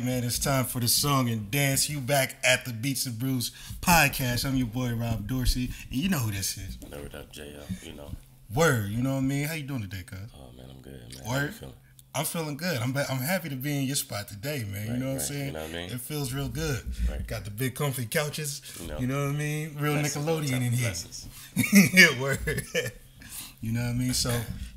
right, man. It's time for the song and dance. You back at the Beats and Brews podcast. I'm your boy Rob Dorsey, and you know who this is. Never doubt JL, you know. Word, you know what I mean? How you doing today, cuz? Oh man, I'm good, man. How you Word. feeling? I'm feeling good. I'm ba- I'm happy to be in your spot today, man. you know what I'm saying? You know what I mean? It feels real good. Right. Got the big comfy couches. You know. You know what I mean? Real Nickelodeon in here. yeah, word. you know what I mean? So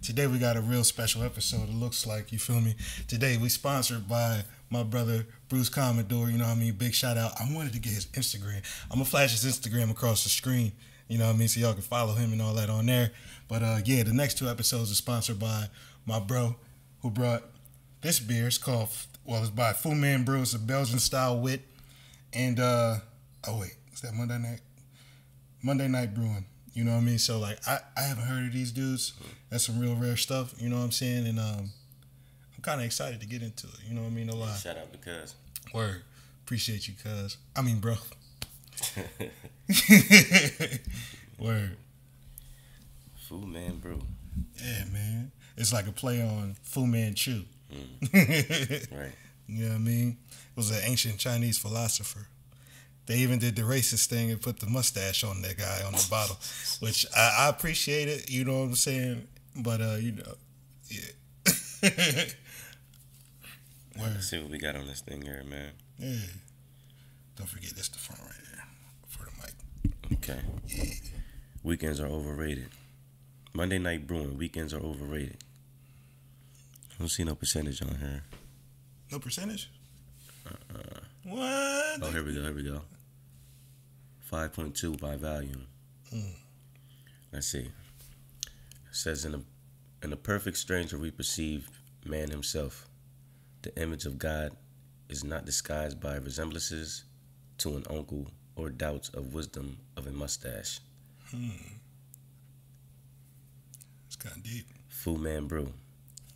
today we got a real special episode. It looks like you feel me. Today we sponsored by my brother Bruce Commodore. You know what I mean? Big shout out. I wanted to get his Instagram. I'm gonna flash his Instagram across the screen. You know what I mean? So y'all can follow him and all that on there. But uh, yeah, the next two episodes are sponsored by my bro who brought this beer. It's called well, it's by Fu Man Brew. It's a Belgian style wit. And uh oh wait, is that Monday night? Monday Night Brewing. You know what I mean? So like I, I haven't heard of these dudes. That's some real rare stuff. You know what I'm saying? And um I'm kind of excited to get into it. You know what I mean? A lot. Shout out because Word. Appreciate you, cuz. I mean, bro. Word. Fu Man Brew. Yeah, man. It's like a play on Fu Manchu. Right. You know what I mean? It was an ancient Chinese philosopher. They even did the racist thing and put the mustache on that guy on the bottle, which I, I appreciate it. You know what I'm saying? But uh, you know, yeah. Let's see what we got on this thing here, man. Yeah. Don't forget this the front right there for the mic. Okay. Yeah. Weekends are overrated. Monday night brewing. Weekends are overrated. I don't see no percentage on here. No percentage. Uh, What? oh, here we go. Here we go. Five point two by volume. Hmm. Let's see. Says in a in a perfect stranger we perceive man himself. The image of God is not disguised by resemblances to an uncle or doubts of wisdom of a mustache. Hmm. It's kind of deep. Fu Man Brew,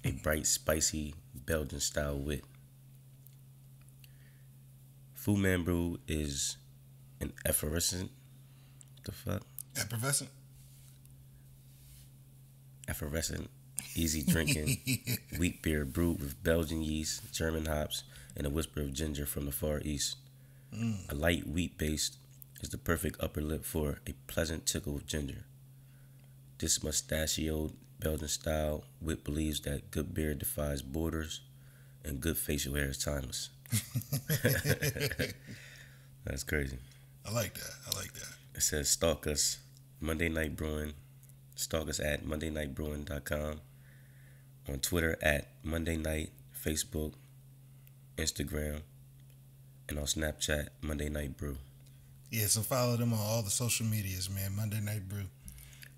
a bright, spicy Belgian style wit. Fu Man Brew is an effervescent. The fuck? Effervescent. Effervescent, easy drinking wheat beer brewed with Belgian yeast, German hops, and a whisper of ginger from the Far East. Mm. A light wheat base is the perfect upper lip for a pleasant tickle of ginger. This mustachioed Belgian style wit believes that good beer defies borders and good facial hair is timeless. That's crazy. I like that. I like that. It says stalk us Monday Night Brewing. Stalk us at mondaynightbrewing.com. On Twitter at Monday Night, Facebook, Instagram, and on Snapchat, Monday Night Brew. Yeah, so follow them on all the social medias, man. Monday Night Brew.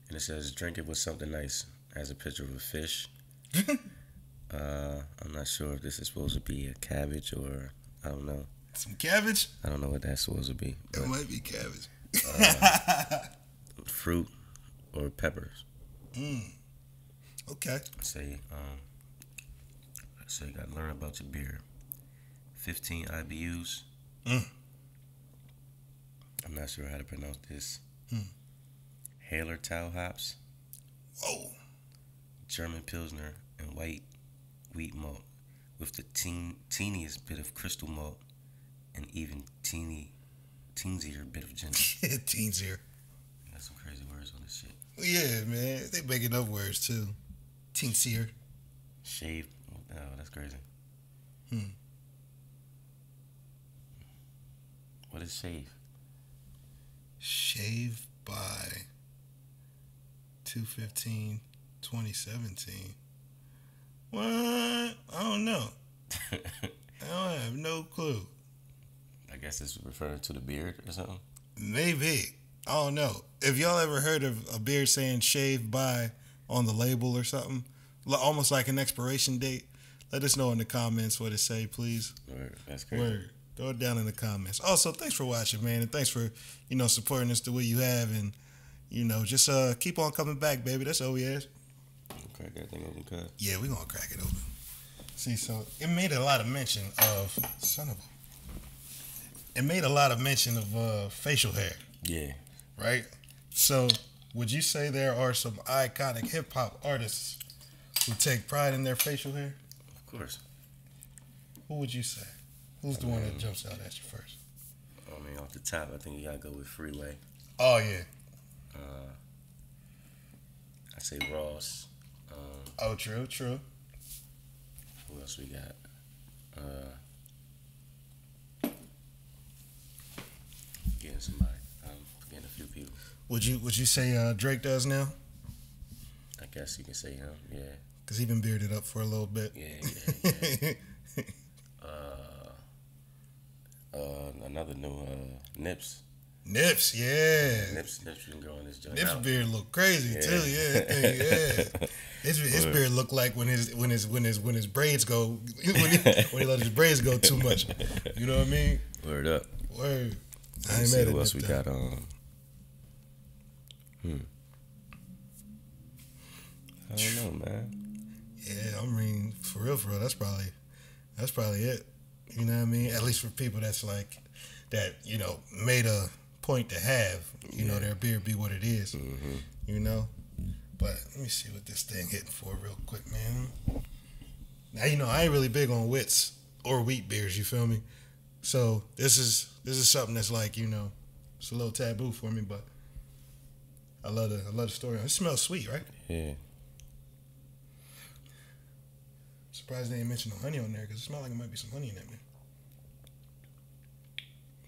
And it says drink it with something nice. Has a picture of a fish. uh, I'm not sure if this is supposed to be a cabbage or I don't know. Some cabbage. I don't know what that's supposed to be. It might be cabbage. fruit or peppers. mm. Okay. say um say you gotta learn about your beer. Fifteen IBUs. Mm. I'm not sure how to pronounce this. Hmm. Hallertau hops, Whoa. German Pilsner, and white wheat malt with the teen, teeniest bit of crystal malt and even teeny teensier bit of ginger. Teens here. Got some crazy words on this shit. Yeah, man. They making up words too. Teens here. Shaved. Oh, that's crazy. Hmm. What is shave? Shave by 215 2017. What? I don't know. I don't have no clue. I guess it's referring to the beard or something. Maybe. I don't know. If y'all ever heard of a beer saying shaved by on the label or something, almost like an expiration date, let us know in the comments what it say, please. Word. That's crazy. Word. Throw it down in the comments. Also, thanks for watching, man, and thanks for you know supporting us the way you have, and you know just uh keep on coming back, baby. That's all we ask. Crack that thing open, cut. Yeah, we gonna crack it open. See, so it made a lot of mention of son of a. It made a lot of mention of uh, facial hair, Yeah. Right? So, would you say there are some iconic hip hop artists who take pride in their facial hair? Of course. Who would you say? Who's the one that jumps out at you first? I mean, off the top, I think you gotta go with Freeway. Oh yeah. Uh, I say Ross. Um, Oh true, true. who else we got? Uh, getting somebody. I'm forgetting a few people. Would you would you say uh, Drake does now? I guess you can say him. Yeah, Cause he been bearded up for a little bit. yeah, yeah. yeah. uh, uh, another new uh, Nips. Nips, yeah. Nips, Nips been growing this joint Nips out. beard look crazy Yeah. too. Yeah, thing, yeah. His, his beard look like when his when his when his when his braids go when he, when he let his braids go too much. You know what I mean? Word up. Word. I ain't see mad at who else we got. Um, hmm. I don't know, man. Yeah, I mean, for real, for real, that's probably that's probably it. You know what I mean? At least for people that's like that, you know, made a point to have, you know, their beer be what it is, hmm you know. But let me see what this thing hitting for real quick, man. Now you know I ain't really big on wits or wheat beers. You feel me? So this is this is something that's like you know, it's a little taboo for me, but I love the I love the story. It smells sweet, right? Yeah. Surprised they didn't mention no honey on there because it smells like it might be some honey in that man.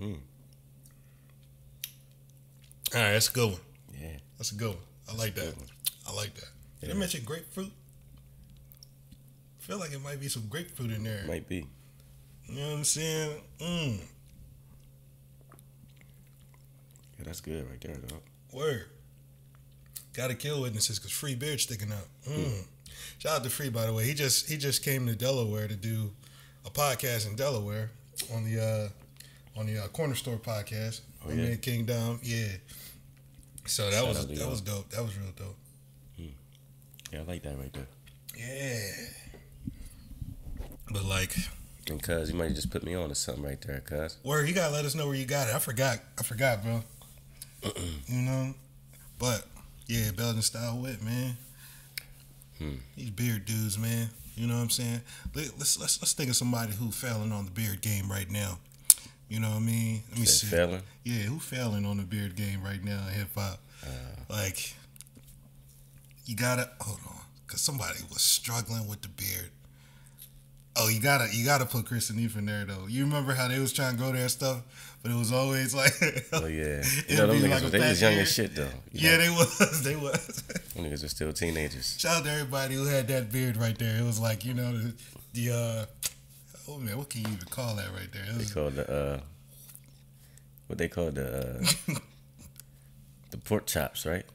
Mm. All right, that's a good one. Yeah. That's a good one. I like that. One. I like that. Did Yeah. I mention grapefruit? I feel like it might be some grapefruit in there. Might be. You know what I'm saying? Mm, Yeah, that's good right there, dog. word. Gotta kill witnesses because free beard sticking out. Mm. Shout out to Free, by the way. He just he just came to Delaware to do a podcast in Delaware on the uh on the uh, Corner Store podcast. Oh, yeah? man King Dom, yeah. So that Shout was that y'all. was dope. That was real dope. Yeah, I like that right there. Yeah. But like, And cuz you might just put me on to something right there, cuz. word, you gotta let us know where you got it. I forgot. I forgot, bro. you know? But yeah, Belgian style wit, man. Hmm. These beard dudes, man. You know what I'm saying? Let- Let's let's let's think of somebody who failing on the beard game right now. You know what I mean? Let me see. Felon. Yeah, who failing on the beard game right now in hip hop? Uh, Like, you gotta hold on, cause somebody was struggling with the beard. Oh, you gotta you gotta put Chris and Neef in there though. You remember how they was trying to go there and stuff, but it was always like, oh yeah. You know them niggas, like they was young as shit though. Yeah, know? they was, they was. them niggas are still teenagers. Shout out to everybody who had that beard right there. It was like you know the, the uh, oh man, what can you even call that right there? It They was, call the uh, what they call the uh, the pork chops, right?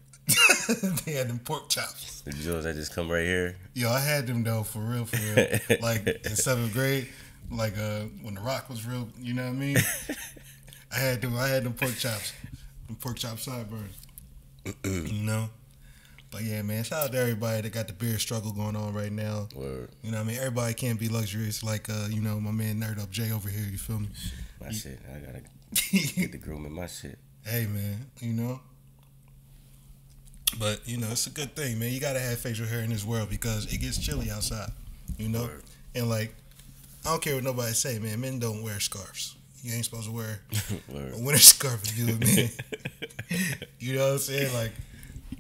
they had them pork chops. The jewels that just come right here. Yo, I had them though for real, for real. like in seventh grade, like uh when the rock was real, you know what I mean? I had them. I had them pork chops, them pork chop sideburns. you know. But yeah, man, shout out to everybody that got the beer struggle going on right now. Word. You know, what I mean, everybody can't be luxurious like uh, you know, my man Nerd Up Jay over here. You feel me? My shit. I gotta get the groom in my shit. hey, man, you know. But you know, it's a good thing, man. You gotta have facial hair in this world because it gets chilly outside. You know. Word. And like, I don't care what nobody say, man. Men don't wear scarves. You ain't supposed to wear a winter scarf if you a man. you know what I'm saying? Like,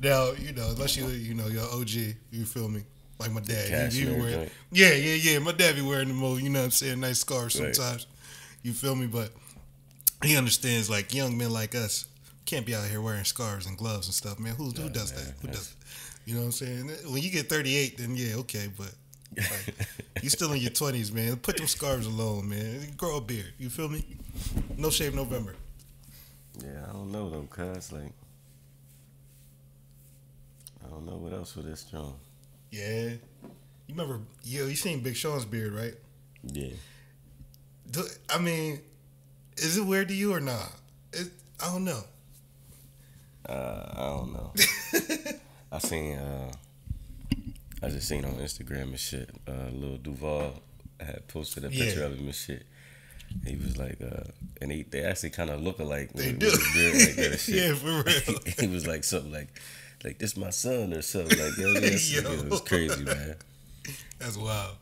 now you know, unless you you know your OG, you feel me? Like my dad, he, he wearing, yeah, yeah, yeah. My dad be wearing the most, you know what I'm saying, nice scarves Right. sometimes. You feel me? But he understands like young men like us can't be out here wearing scarves and gloves and stuff, man. Who who does man, that? Who does? You know what I'm saying? When you get 38, then yeah, okay, but like, you still in your 20s, man. Put them scarves alone, man. Grow a beard. You feel me? No shave November. Yeah, I don't know though, cuz like I don't know what else for this John. Yeah. You remember, yo, you seen Big Sean's beard, right? Yeah. Do, I mean, is it weird to you or not? It, I don't know. Uh, I don't know. I seen uh I just seen on Instagram and shit, uh Lil Duval had posted a picture Yeah. of him and shit. He was like, uh, and he, they actually kind of look alike. They with- do. with like that shit. yeah, for real. he was like something like, like this my son or something like that. Yeah, Yo. it was crazy, man. That's wild.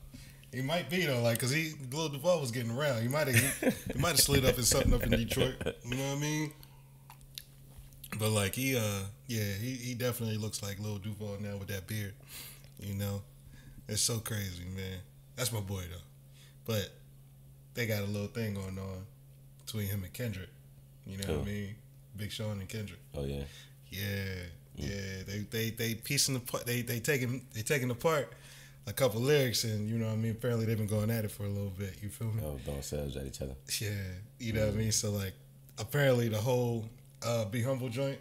He might be though, like, cause he Lil Duval was getting around. He might have he, might have slid up in something up in Detroit. You know what I mean? But like he, uh, yeah, he, he definitely looks like Lil Duval now with that beard. You know, it's so crazy, man. That's my boy though. But they got a little thing going on between him and Kendrick. You know what I mean? Big Sean and Kendrick. Oh yeah. Yeah, yeah. They they they piecing apart. They they taking they taking apart a couple lyrics, and you know what I mean. Apparently they've been going at it for a little bit. You feel me? Oh, throwing sabs at each other. Yeah, you know what I mean. So like, apparently the whole uh, "Be Humble" joint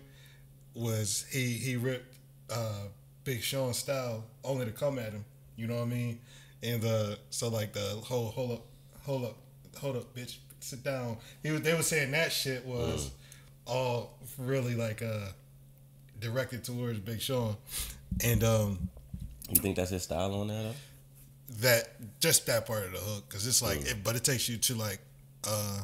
was he he ripped uh, Big Sean style only to come at him. You know what I mean? And the so like the whole hold up, hold up, hold up, bitch, sit down. He was they were saying that shit was all really like uh directed towards Big Sean, and um You think that's his style on that? that just that part of the hook because it's like it, but it takes you to like uh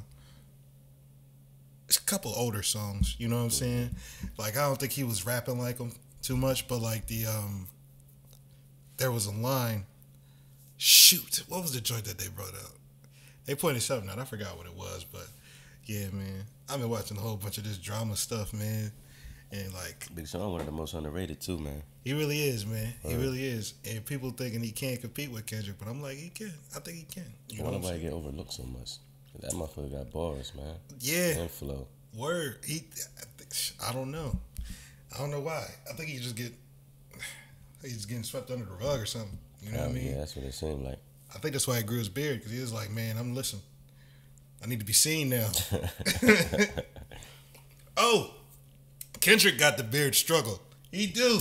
it's a couple older songs you know what i'm saying like i don't think he was rapping like them too much but like the um there was a line shoot what was the joint that they brought out they pointed something out i forgot what it was but yeah man i've been watching a whole bunch of this drama stuff man and like Big Sean one of the most underrated too, man. he really is, man. He really is. And people thinking he can't compete with Kendrick, but I'm like, he can. I think he can. You Why I'm nobody get overlooked so much? That motherfucker got bars, man. Yeah, And flow. word. He, I, think, I don't know. I don't know why. I think he just get, he's getting swept under the rug or something. You know what I Oh, mean? Yeah, that's what it seemed like. I think that's why he grew his beard because he was like, man, I'm listening. I need to be seen now. oh, Kendrick got the beard struggle. He do.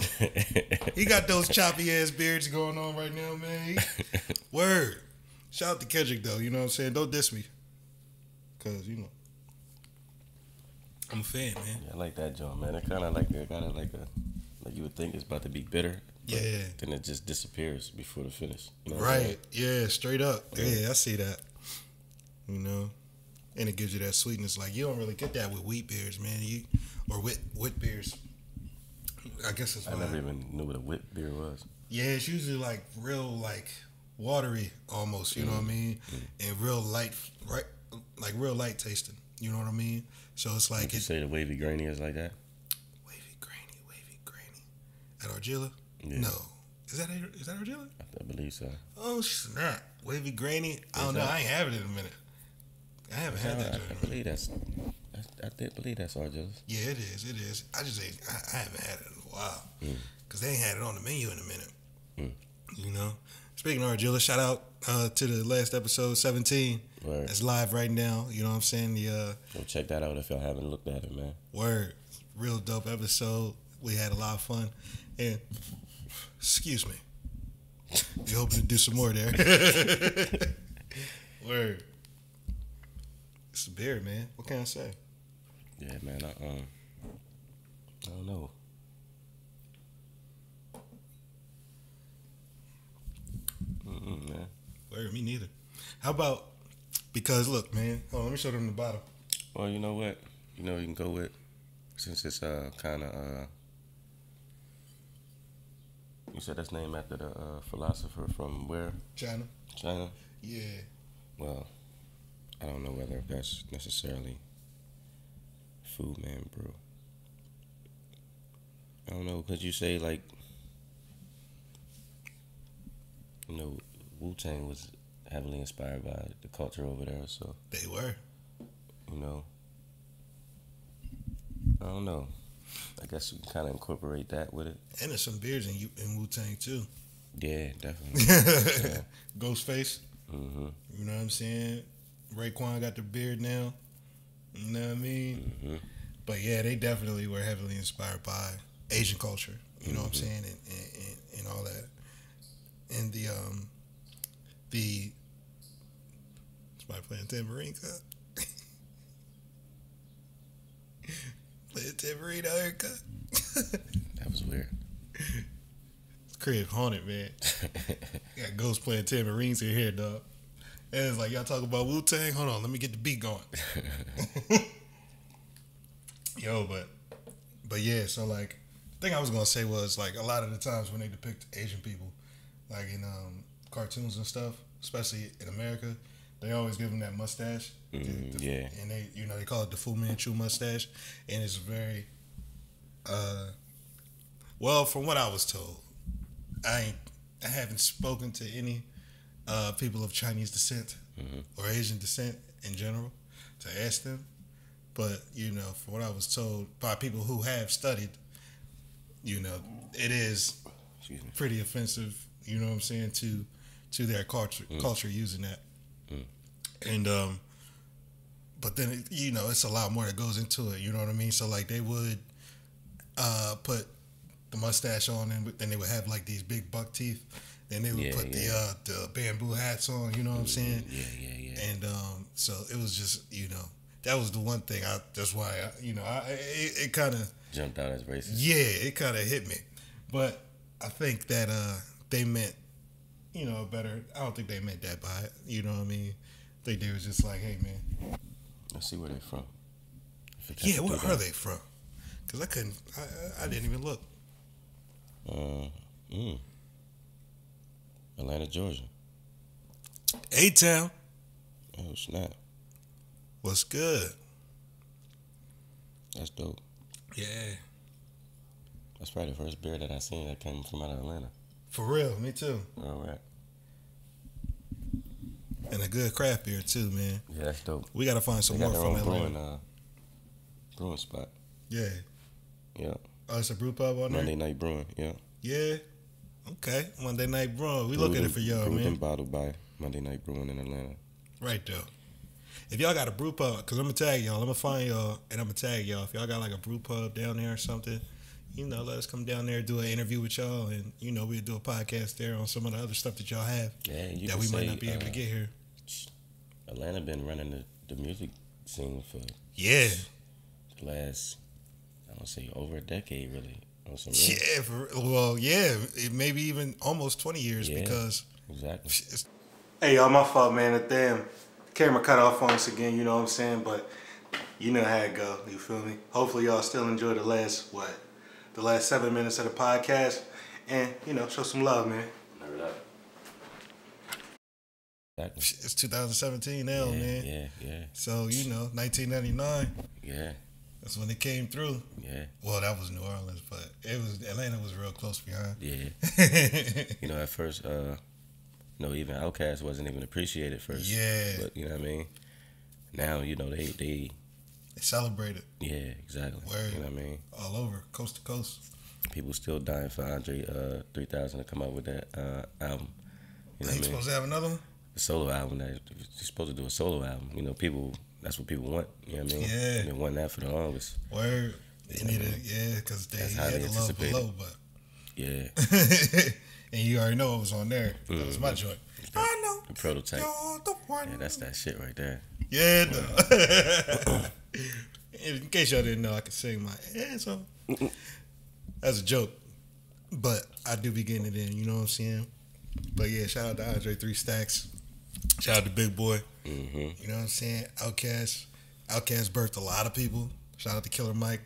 He got those choppy ass beards going on right now, man. He- word. Shout out to Kendrick though. You know what I'm saying? Don't diss me, cause you know I'm a fan, man. Yeah, I like that joint, man. It kind of like a, kind of like a, like you would think it's about to be bitter. Yeah. Then it just disappears before the finish. You know what I'm saying? Right? Yeah, straight up. Yeah, I see that. You know, and it gives you that sweetness. Like you don't really get that with wheat beers, man. You or wit wit beers. I guess it's I never even knew what a whip beer was. Yeah, it's usually like real like watery almost, you know what I mm. mean? Mm. And real light right like real light tasting. You know what I mean? So it's like you it's say the wavy grainy is like that? wavy grainy, wavy grainy. At Argilla? Yeah. No. Is that is that Argilla? I believe so. Oh snap. Wavy grainy. I don't Is know. I ain't have it in a minute. I haven't had that I, joint. in a minute. believe that's. I, I did believe that's Argill's. Yeah, it is. It is. I just ain't. I, I haven't had it in a while Mm. because they ain't had it on the menu in a minute. Mm. You know. Speaking of Argilla, shout out uh, to the last episode, seventeen. Word. It's live right now. You know what I'm saying? The uh, Go check that out if y'all haven't looked at it, man. word, real dope episode. We had a lot of fun, and excuse me, we hoping to do some more there. word. It's a beer, man. What can I say? Yeah, man. I, um, I don't know. Mm-mm, man. Word, me neither. How about because look, man. Oh, let me show them the bottle. Well, you know what? You know, you can go with since it's uh kind of uh. You said that's named after the uh, philosopher from where? China. China. Yeah. Well, I don't know whether that's necessarily Fu Man Brew. I don't know. because you say like, you know, Wu Tang was heavily inspired by the culture over there, so They were. you know. I don't know. I guess you can kind of incorporate that with it. And there's some beers in U- in Wu Tang too. Yeah, definitely. Ghostface. hmm You know what I'm saying? Raekwon got the beard now. You know what I mean? hmm But yeah, they definitely were heavily inspired by Asian culture. You know what I'm Mhm. saying? And, and, and, and all that. And the um the somebody playing tambourine cut. playing tambourine here cut. That was weird. Crib haunted, man. Got ghosts playing tambourines in here, dog. And it's like y'all talk about Wu Tang. Hold on, let me get the beat going. Yo, but but yeah, so like the thing I was gonna say was like a lot of the times when they depict Asian people, like in um, cartoons and stuff, especially in America, they always give him that mustache. Mm, The- the- yeah. and they you know they call it the Fu Manchu mustache, and it's very. Uh, well, from what I was told, I ain't, I haven't spoken to any uh, people of Chinese descent Mhm. or Asian descent in general to ask them, but you know, from what I was told by people who have studied, you know, it is pretty offensive. You know what I'm saying to to their culture Mm. culture using that, Mm. and um, but then it, you know it's a lot more that goes into it. You know what I mean? So like they would uh put the mustache on, and then they would have like these big buck teeth. Then they would Yeah, put the uh the bamboo hats on. You know what I'm saying? Yeah, yeah, yeah. And um, so it was just you know that was the one thing. I that's why I, you know I it, it kind of Jumped out as racist. yeah, it kind of hit me. But I think that uh, they meant, you know, better. I don't think they meant that by it. You know what I mean? I think they was just like, hey, man. Let's see where they're from. Yeah, where are that. they from? Because I couldn't, I, I- I didn't even look. Uh, mm. Atlanta, Georgia. A Town. Oh snap, What's good? that's dope. Yeah. That's probably the first beer that I seen that came from out of Atlanta. For real, me too. All right. And a good craft beer too, man. Yeah, that's dope. We got to find some got more from Atlanta. brewing, uh, brewing spot. Yeah. Yeah, Oh, it's a brew pub on there? Monday Night Brewing. Yeah. Yeah. Okay. Monday Night Brewing. We look at it for y'all, brewed man. and bottled by Monday Night Brewing in Atlanta. Right there. If y'all got a brew pub, because I'm to tag y'all. I'm to find y'all and I'm to tag y'all. If y'all got like a brew pub down there or something, you know, let us come down there, do an interview with y'all, and, you know, we'll do a podcast there on some of the other stuff that y'all have Yeah, you that we say, might not be able to uh, get here. Atlanta been running the, the music scene for Yeah. the last, I don't say over a decade, really. On some real- Yeah. For, well, yeah. It maybe even almost 20 years Yeah. because. Exactly. Hey, y'all, my fault, man. The damn camera cut off on us again, you know what I'm saying? But you know how it go, you feel me? Hopefully y'all still enjoy the last, what, the last seven minutes of the podcast. And, you know, show some love, man. Never that. It's 2017 now, yeah, man. yeah, yeah, So, you know, 1999, yeah, that's when it came through. yeah, Well, that was New Orleans, but it was, Atlanta was real close behind. yeah. You know, at first, uh, no, even Outkast wasn't even appreciated first. Yeah. But you know what I mean? Now, you know, they, they, They celebrated yeah, exactly. Word. You know what I mean? all over, coast to coast. People still dying for Andre uh, 3000 to come out with that uh, album. You know Ain't supposed to have another one? The solo album that you're supposed to do a solo album. You know, people, that's what people want. You know what I mean? Yeah. They've been wanting that for the longest. Word. They needed, man. yeah, because they That's had highly the love below, but. Yeah. and you already know what was on there. That was my Mhm. joint. The- I know. the prototype. You're the one. Yeah, that's that shit right there. Yeah, no. In case y'all didn't know, I could sing my ass off. That's a joke. But I do be getting it in, you know what I'm saying? But yeah, shout out to Andre Three Stacks. Shout out to Big Boy. hmm You know what I'm saying? Outkast. Outkast birthed a lot of people. Shout out to Killer Mike.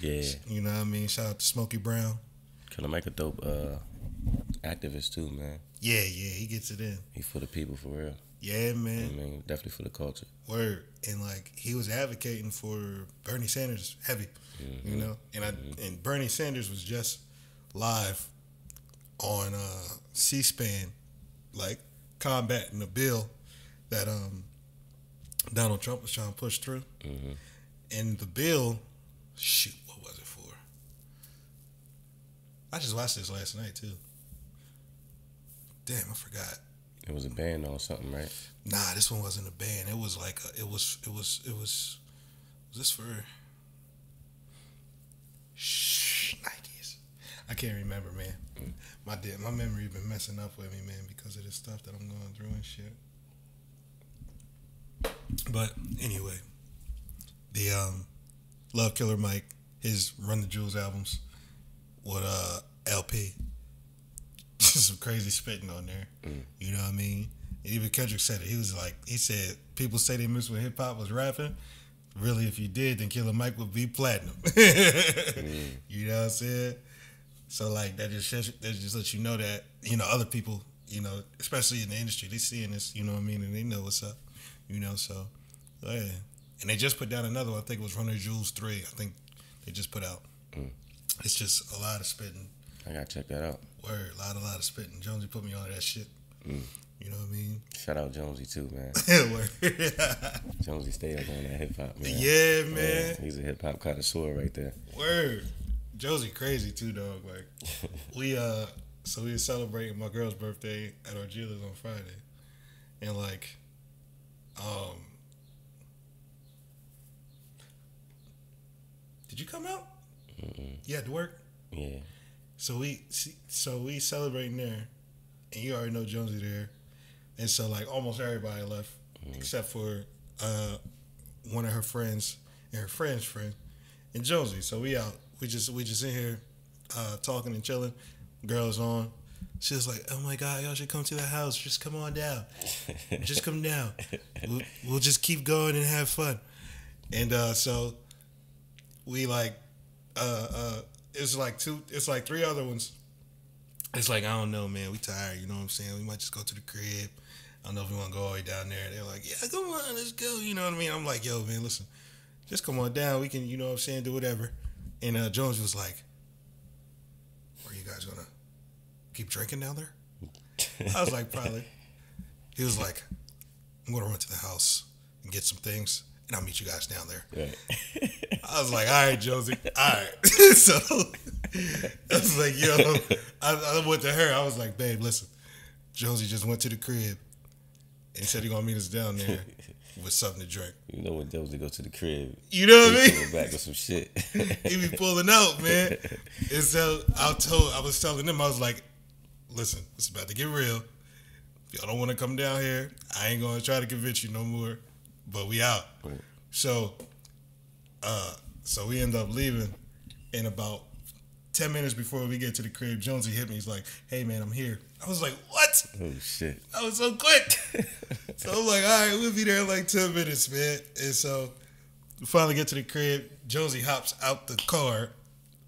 Yeah. You know what I mean? Shout out to Smokey Brown. Killer Mike a dope uh, activist too, man. Yeah, yeah, he gets it in. He for the people for real. Yeah, man. I mean, definitely for the culture. Word. And like he was advocating for Bernie Sanders heavy. You know? And I and Bernie Sanders was just live on uh C SPAN, like combating a bill that um Donald Trump was trying to push through. hmm And the bill shoot, what was it for? I just watched this last night too. Damn, I forgot. It was a band or something, right? Nah, this one wasn't a band. It was like a, it was it was it was was this for Shh, Nikes. I can't remember, man. My de- my memory been messing up with me, man, because of the stuff that I'm going through and shit. But anyway, the um, Love Killer Mike, his Run the Jewels albums with uh El-P. Some crazy spitting on there. Mm. You know what I mean? And even Kendrick said it. He was like, he said, people say they miss when hip hop was rapping. Really, if you did, then Killer Mike would be platinum. You know what I'm saying? So like that just shows- that just lets you know that you know other people you know, especially in the industry, they seeing this, you know what I mean, and they know what's up, you know. So, yeah, and they just put down another one. I think it was Run the Jewels three. I think they just put out. Mm. It's just a lot of spitting. I gotta check that out. Word, a lot, a lot of spitting. Jonesy put me on that shit. Mm. You know what I mean? Shout out Jonesy too, man. Word. Jonesy stay up on that hip hop, man. yeah, man. he's a hip hop connoisseur right there. Word. Josie crazy too, dog. Like we uh so we were celebrating my girl's birthday at our dealers on Friday. And like um Did you come out? Mm-mm. You had to work? Yeah. So we so we celebrating there and you already know Jonesy there. And so like almost everybody left Mhm. except for uh one of her friends and her friend's friend and Jonesy. So we out. We just we just in here uh talking and chilling. Girls on. She was like, "Oh my God, y'all should come to the house. Just come on down. Just come down. We'll, we'll just keep going and have fun." And uh, so we like, uh, uh, it's like two, it's like three other ones. It's like I don't know, man. We tired. You know what I'm saying? We might just go to the crib. I don't know if we want to go all the way down there. They're like, "Yeah, come on, let's go." You know what I mean? I'm like, "Yo, man, listen, just come on down. We can, you know what I'm saying, do whatever." And uh, Jones was like, "Are you guys gonna keep drinking down there?" I was like, "Probably." He was like, "I'm gonna run to the house and get some things, and I'll meet you guys down there." Right. I was like, "All right, Josie, all right." so I was like, "Yo," I, I went to her. I was like, "Babe, listen, Josie just went to the crib and said he gonna meet us down there with something to drink." you know when Jonesy go to the crib, You know what I mean? back with some shit. he be pulling out, man. And so I told, I was telling them, I was like, listen, it's about to get real. If Y'all don't want to come down here. I ain't gonna try to convince you no more. But we out. Right. So, uh, so we end up leaving, and about ten minutes before we get to the crib, Jonesy hit me. He's like, "Hey, man, I'm here." I was like, "What?" oh shit. I was so quick. so I'm like, all right, we'll be there in like 10 minutes, man. And so we finally get to the crib. Josie hops out the car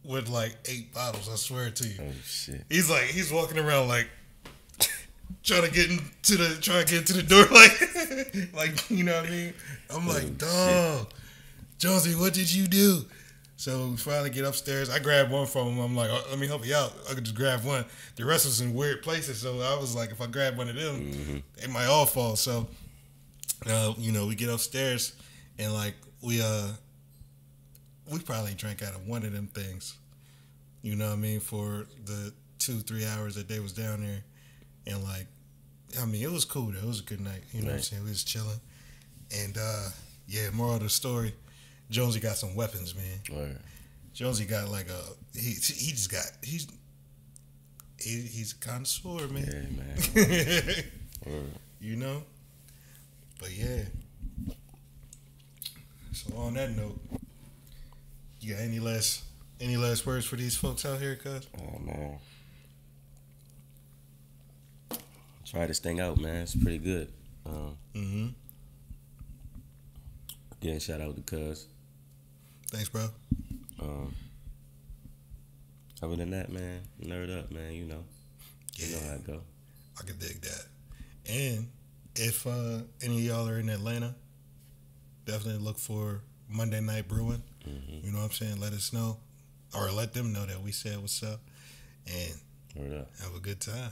with like eight bottles, I swear to you. Oh shit. He's like, he's walking around like trying to get into the trying to get into the door like like you know what I mean? I'm like, Oh, dog, Josie, what did you do? So we finally get upstairs. I grab one from him. I'm like, oh, let me help you out. I could just grab one. The rest was in weird places. So I was like, if I grab one of them, hmm it might all fall. So, uh, you know, we get upstairs and like we uh we probably drank out of one of them things. You know what I mean? For the two, three hours that they was down there. And like I mean, it was cool though. It was a good night. You know what I'm saying? We was chilling. And uh yeah, moral of the story, Jonesy got some weapons, man. Word. Jonesy got like a he he just got he's he, he's a connoisseur, man. Yeah, man. man. You know? But yeah. So on that note, you got any last any last words for these folks out here, cuz? Oh man. Try this thing out, man. It's pretty good. Um, Mm-hmm. again, shout out to Cuz. Thanks, bro. Um, other than that, man, nerd up, man. You know, you know how Yeah, it go. I can dig that. And if uh, any of y'all are in Atlanta, definitely look for Monday Night Brewing. hmm You know what I'm saying? Let us know, or let them know that we said what's up, and have a good time.